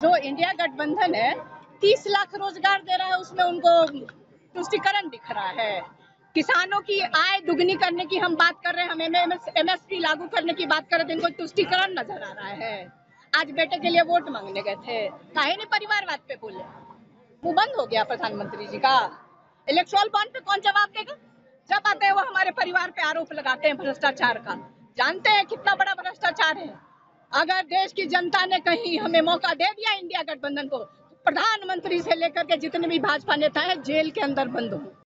जो इंडिया गठबंधन है, तीस लाख रोज़गार दे रहा है, उसमें उनको तुष्टिकरण दिख रहा है। किसानों की आय दुगनी करने की हम बात कर रहे हैं, हम एमएसपी लागू करने की बात कर रहे थे इनको तुष्टिकरण नज़र आ रहा है। आज बेटे के लिए वोट मांगने गए थे। काहे नहीं परिवारवाद पे बोले। वो बंद हो गया प्रधानमंत्री जी का। इलेक्ट्रॉल बॉन्ड पे कौन जवाब देगा? जब आते हैं वो हमारे परिवार पे आरोप लगाते हैं भ्रष्टाचार का। जानते हैं कितना बड़ा भ्रष्टाचार है। अगर देश की जनता ने कहीं हमें मौका दे दिया इंडिया गठबंधन को प्रधानमंत्री से लेकर के जितने भी भाजपा नेता हैं, जेल के अंदर बंद हो